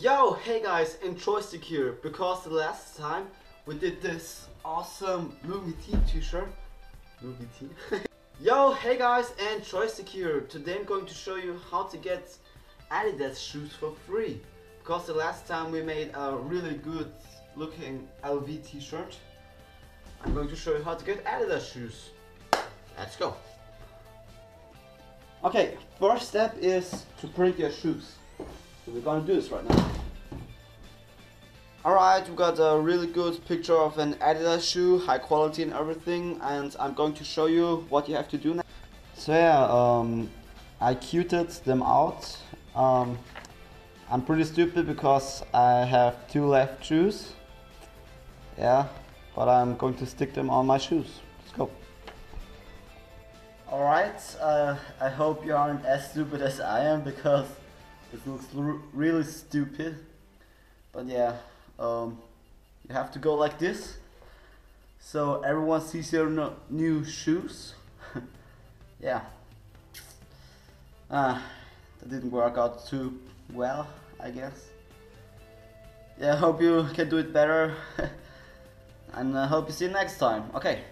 Yo, hey guys, enjoy secure because the last time we did this awesome Louis T t-shirt. Louis T. Yo, hey guys, and enjoy secure. Today I'm going to show you how to get Adidas shoes for free. Because the last time we made a really good looking LV t-shirt. I'm going to show you how to get Adidas shoes. Let's go. Okay, first step is to print your shoes. So we're gonna do this right now. Alright, we got a really good picture of an Adidas shoe, high quality and everything, and I'm going to show you what you have to do now. So yeah, um, I cuted them out. Um, I'm pretty stupid because I have two left shoes. Yeah, but I'm going to stick them on my shoes. Let's go. Alright, uh, I hope you aren't as stupid as I am because it looks really stupid. But yeah, um, you have to go like this so everyone sees your no new shoes. yeah. Ah, that didn't work out too well, I guess. Yeah, I hope you can do it better. and I hope you see you next time. Okay.